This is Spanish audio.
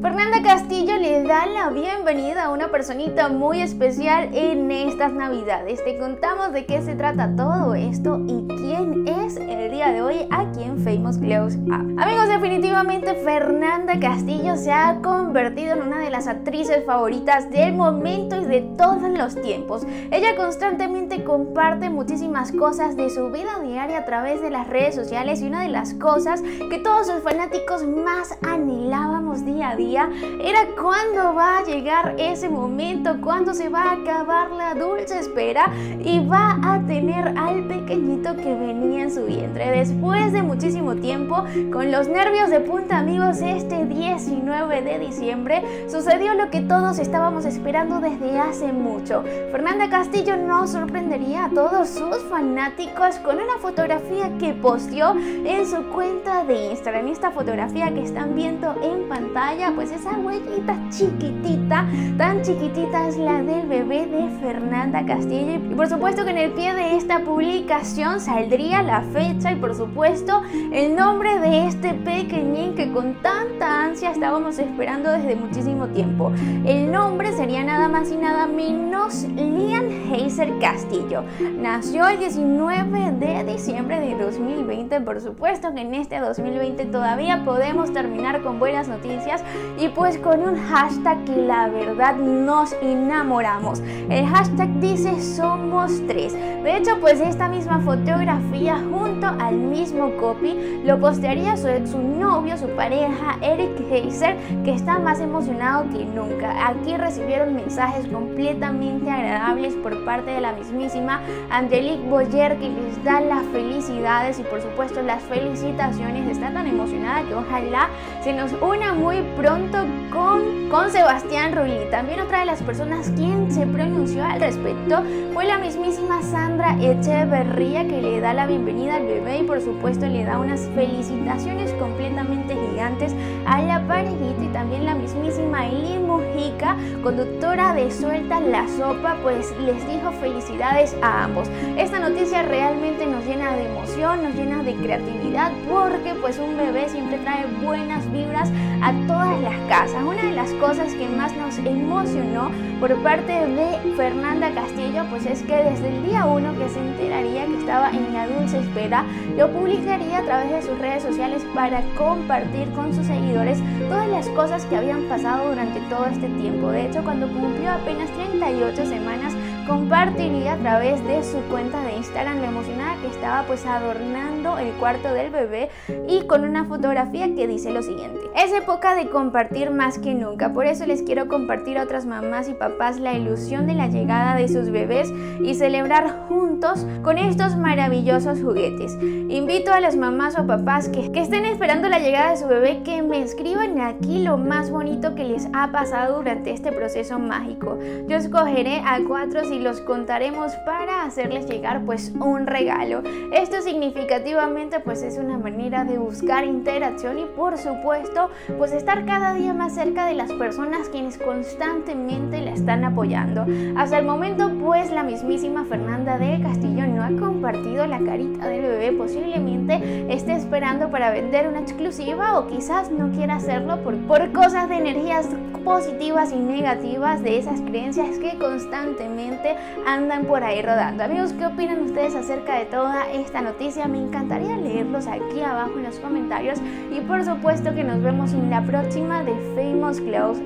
Fernanda Castillo le da la bienvenida a una personita muy especial en estas navidades. Te contamos de qué se trata todo esto y quién es el día de hoy aquí en Famous Close Up. Amigos, definitivamente Fernanda Castillo se ha convertido en una de las actrices favoritas del momento y de todos los tiempos. Ella constantemente comparte muchísimas cosas de su vida diaria a través de las redes sociales y una de las cosas que todos sus fanáticos más anhelábamos era cuándo va a llegar ese momento, cuándo se va a acabar la dulce espera y va a tener al pequeñito que venía su vientre. Después de muchísimo tiempo, con los nervios de punta amigos, este 19 de diciembre sucedió lo que todos estábamos esperando desde hace mucho. Fernanda Castillo nos sorprendería a todos sus fanáticos con una fotografía que posteó en su cuenta de Instagram. Esta fotografía que están viendo en pantalla, pues esa huellita chiquitita, tan chiquitita es la del bebé de Fernanda Castillo. Y por supuesto que en el pie de esta publicación saldría la fecha y por supuesto el nombre de este pequeñín que con tanta ansia estábamos esperando desde muchísimo tiempo. El nombre sería nada más y nada menos Lian Heiser Castillo. Nació el 19 de diciembre de 2020. Por supuesto que en este 2020 todavía podemos terminar con buenas noticias y pues con un hashtag que la verdad nos enamoramos. El hashtag dice somos tres. De hecho, pues esta misma fotografía junto al mismo copy lo postearía su, su novio, su pareja, Eric Heiser, que está más emocionado que nunca. Aquí recibieron mensajes completamente agradables por parte de la mismísima Angelique Boyer que les da las felicidades y por supuesto las felicitaciones. Está tan emocionada que ojalá se nos una muy pronto con, con Sebastián Rulli. También otra de las personas quien se pronunció al respecto fue la mismísima Sandra Echeverría que le da la bienvenida al bebé y por supuesto le da unas felicitaciones completamente gigantes a la parejita y también la mismísima Eli Mujica, conductora de Suelta la Sopa, pues les dijo felicidades a ambos. Esta noticia realmente nos llena de emoción, nos llena de creatividad porque pues un bebé siempre trae buenas vibras a todas las casas. Una de las cosas que más nos emocionó por parte de Fernanda Castillo, pues es que desde el día uno que se enteraría que estaba en dulce espera, lo publicaría a través de sus redes sociales para compartir con sus seguidores todas las cosas que habían pasado durante todo este tiempo. De hecho, cuando cumplió apenas 38 semanas, compartiría a través de su cuenta de Instagram lo emocionada que estaba pues adornando el cuarto del bebé y con una fotografía que dice lo siguiente. Es época de compartir más que nunca, por eso les quiero compartir a otras mamás y papás la ilusión de la llegada de sus bebés y celebrar juntos con estos maravillosos juguetes. Invito a las mamás o papás que, que estén esperando la llegada de su bebé que me escriban aquí lo más bonito que les ha pasado durante este proceso mágico. Yo escogeré a cuatro los contaremos para hacerles llegar pues un regalo. Esto significativamente pues es una manera de buscar interacción y por supuesto pues estar cada día más cerca de las personas quienes constantemente la están apoyando. Hasta el momento pues la mismísima Fernanda de Castillo no ha compartido la carita del bebé, posiblemente esté esperando para vender una exclusiva o quizás no quiera hacerlo por, por cosas de energías positivas y negativas de esas creencias que constantemente andan por ahí rodando. Amigos, ¿qué opinan ustedes acerca de toda esta noticia? Me encantaría leerlos aquí abajo en los comentarios y por supuesto que nos vemos en la próxima de Famous Close.